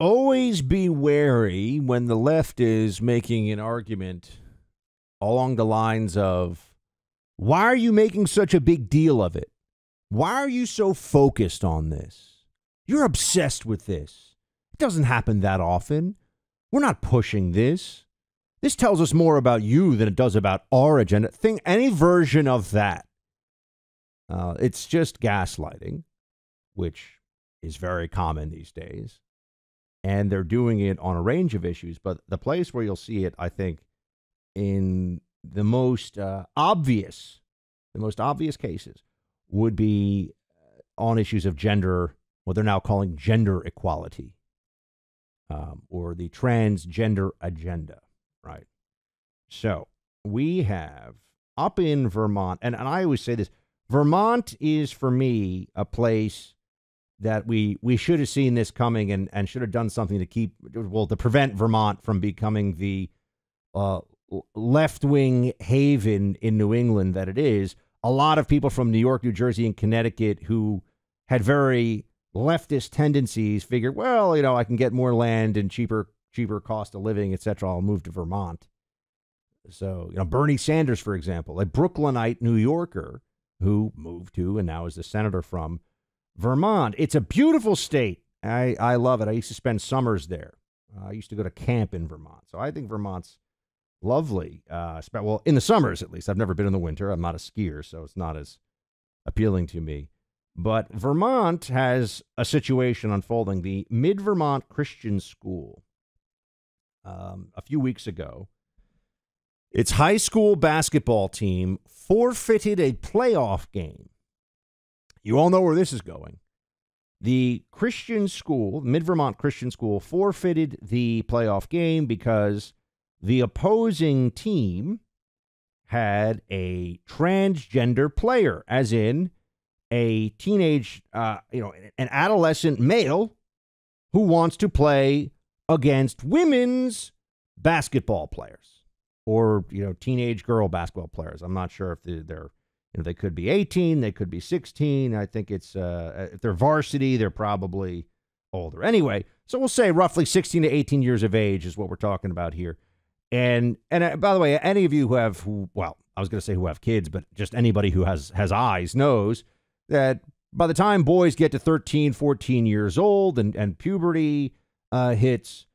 always be wary when the left is making an argument along the lines of why are you making such a big deal of it? Why are you so focused on this? You're obsessed with this. It doesn't happen that often. We're not pushing this. This tells us more about you than it does about our agenda. Think any version of that. Uh, it's just gaslighting, which is very common these days. And they're doing it on a range of issues. But the place where you'll see it, I think, in the most uh, obvious, the most obvious cases would be uh, on issues of gender, what they're now calling gender equality, um, or the transgender agenda, right? So we have up in Vermont, and, and I always say this Vermont is for me a place that we we should have seen this coming and, and should have done something to keep well to prevent Vermont from becoming the uh, left wing haven in New England that it is. A lot of people from New York, New Jersey, and Connecticut who had very leftist tendencies figured, well, you know, I can get more land and cheaper cheaper cost of living, etc. I'll move to Vermont. So, you know, Bernie Sanders, for example, a Brooklynite New Yorker who moved to and now is the senator from Vermont. It's a beautiful state. I, I love it. I used to spend summers there. Uh, I used to go to camp in Vermont. So I think Vermont's lovely. Uh, well, in the summers at least. I've never been in the winter. I'm not a skier, so it's not as appealing to me. But Vermont has a situation unfolding. The Mid Vermont Christian School, um, a few weeks ago, its high school basketball team forfeited a playoff game. You all know where this is going. The Christian school, Mid Vermont Christian School, forfeited the playoff game because the opposing team had a transgender player, as in a teenage, uh, you know, an adolescent male who wants to play against women's basketball players or, you know, teenage girl basketball players. I'm not sure if they're, they're you know, they could be 18, they could be 16. I think it's, uh, if they're varsity, they're probably older. Anyway, so we'll say roughly 16 to 18 years of age is what we're talking about here. And and uh, by the way, any of you who have who well, I was going to say who have kids, but just anybody who has has eyes knows that by the time boys get to 13, 14 years old and and puberty uh, hits,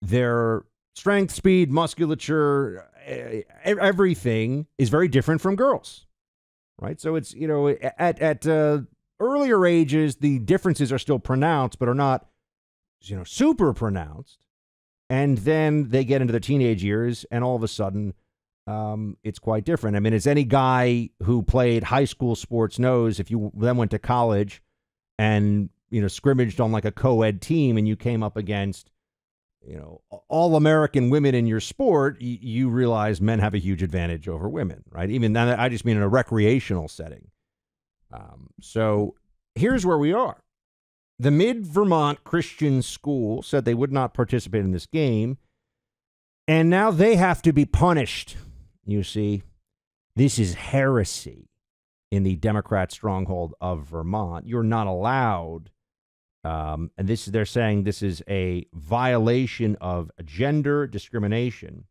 their strength, speed, musculature, everything is very different from girls. Right? So it's, you know, at at uh, earlier ages the differences are still pronounced but are not you know super pronounced and then they get into the teenage years, and all of a sudden, um, it's quite different. I mean, as any guy who played high school sports knows, if you then went to college and you know scrimmaged on like a co-ed team, and you came up against you know all American women in your sport, y- you realize men have a huge advantage over women, right? Even I just mean in a recreational setting. Um, so here's where we are. The Mid Vermont Christian School said they would not participate in this game, and now they have to be punished. You see, this is heresy in the Democrat stronghold of Vermont. You're not allowed, um, and this they're saying this is a violation of gender discrimination.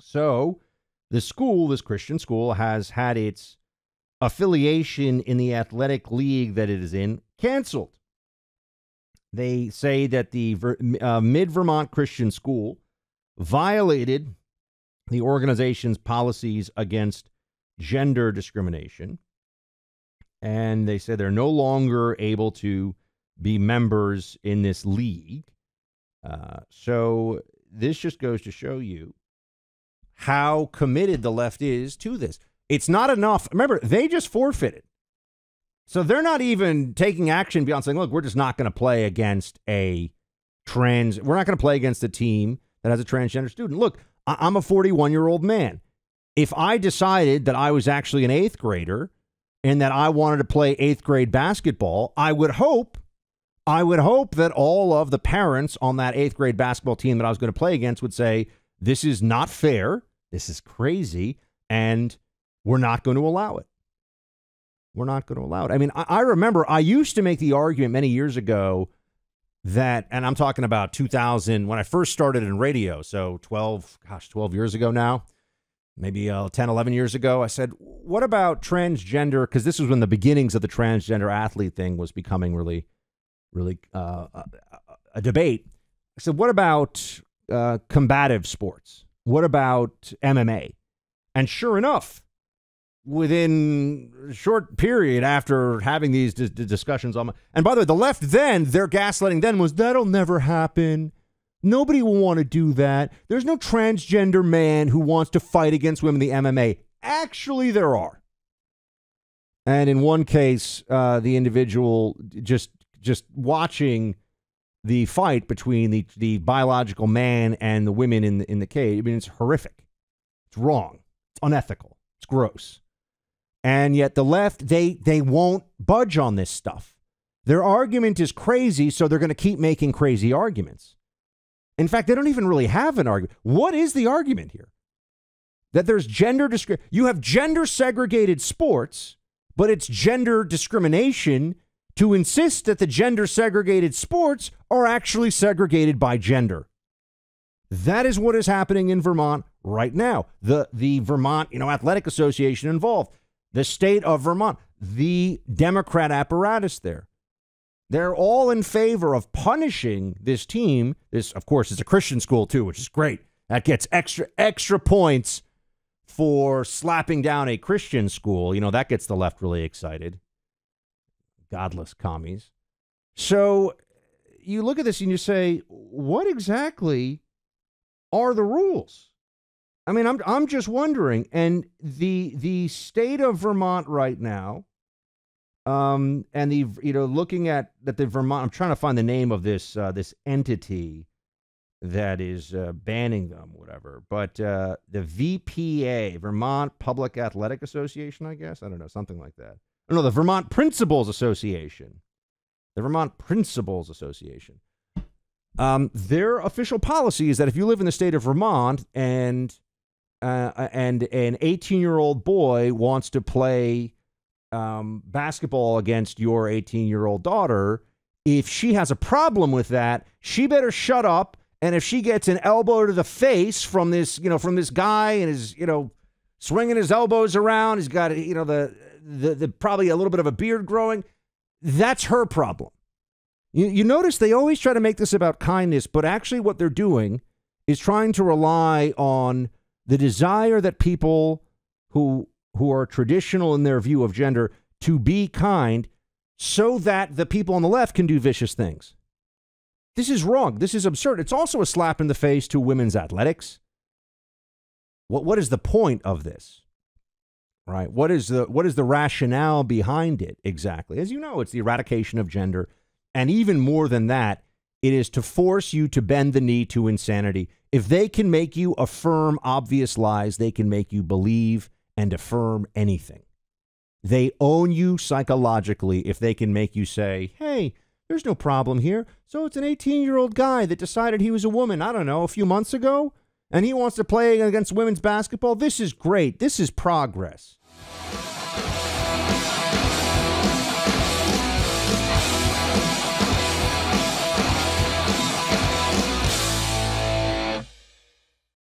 So, the school, this Christian school, has had its affiliation in the athletic league that it is in canceled. They say that the uh, Mid Vermont Christian School violated the organization's policies against gender discrimination. And they say they're no longer able to be members in this league. Uh, so this just goes to show you how committed the left is to this. It's not enough. Remember, they just forfeited. So they're not even taking action beyond saying, look, we're just not going to play against a trans, we're not going to play against a team that has a transgender student. Look, I- I'm a 41 year old man. If I decided that I was actually an eighth grader and that I wanted to play eighth grade basketball, I would hope, I would hope that all of the parents on that eighth grade basketball team that I was going to play against would say, this is not fair. This is crazy. And we're not going to allow it. We're not going to allow it. I mean, I, I remember I used to make the argument many years ago that, and I'm talking about 2000 when I first started in radio, so 12, gosh, 12 years ago now, maybe uh, 10, 11 years ago. I said, what about transgender? Because this was when the beginnings of the transgender athlete thing was becoming really, really uh, a, debate. I said, what about uh, combative sports? What about MMA? And sure enough, within a short period after having these d- d- discussions on my, and by the way the left then their gaslighting then was that'll never happen nobody will want to do that there's no transgender man who wants to fight against women in the mma actually there are and in one case uh, the individual just just watching the fight between the, the biological man and the women in the, in the cage i mean it's horrific it's wrong it's unethical it's gross and yet the left, they they won't budge on this stuff. Their argument is crazy, so they're going to keep making crazy arguments. In fact, they don't even really have an argument. What is the argument here? That there's gender discrimination. You have gender segregated sports, but it's gender discrimination to insist that the gender segregated sports are actually segregated by gender. That is what is happening in Vermont right now. The the Vermont, you know, Athletic Association involved the state of Vermont, the Democrat apparatus there. They're all in favor of punishing this team. This, of course, is a Christian school too, which is great. That gets extra extra points for slapping down a Christian school. You know, that gets the left really excited. Godless commies. So you look at this and you say, what exactly are the rules? I mean, I'm I'm just wondering, and the the state of Vermont right now, um, and the you know looking at that the Vermont, I'm trying to find the name of this uh, this entity that is uh, banning them, whatever. But uh, the VPA, Vermont Public Athletic Association, I guess I don't know something like that. Know the Vermont Principals Association, the Vermont Principals Association. Um, their official policy is that if you live in the state of Vermont and uh, and an 18 year old boy wants to play um, basketball against your 18 year old daughter, if she has a problem with that, she better shut up. And if she gets an elbow to the face from this, you know, from this guy and is, you know, swinging his elbows around, he's got, you know, the, the, the probably a little bit of a beard growing, that's her problem. You, you notice they always try to make this about kindness, but actually what they're doing is trying to rely on the desire that people who who are traditional in their view of gender to be kind so that the people on the left can do vicious things. This is wrong. This is absurd. It's also a slap in the face to women's athletics. What what is the point of this? Right? What is the what is the rationale behind it exactly? As you know, it's the eradication of gender and even more than that, it is to force you to bend the knee to insanity. If they can make you affirm obvious lies, they can make you believe and affirm anything. They own you psychologically if they can make you say, hey, there's no problem here. So it's an 18 year old guy that decided he was a woman, I don't know, a few months ago, and he wants to play against women's basketball. This is great. This is progress.